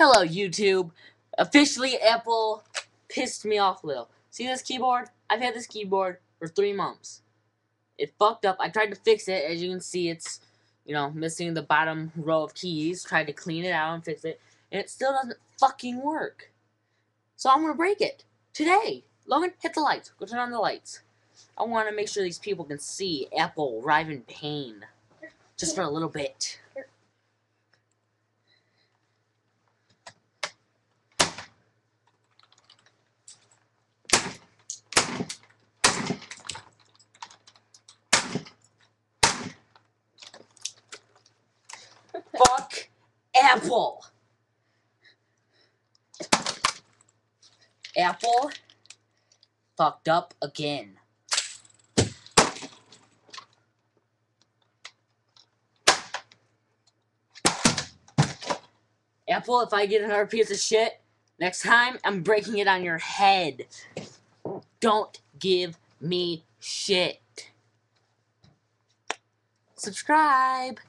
Hello, YouTube. Officially, Apple pissed me off a little. See this keyboard? I've had this keyboard for three months. It fucked up. I tried to fix it. As you can see, it's, you know, missing the bottom row of keys. Tried to clean it out and fix it. And it still doesn't fucking work. So I'm gonna break it. Today. Logan, hit the lights. Go turn on the lights. I want to make sure these people can see Apple arrive in pain. Just for a little bit. Fuck Apple. Apple fucked up again. Apple, if I get another piece of shit, next time I'm breaking it on your head. Don't give me shit. Subscribe.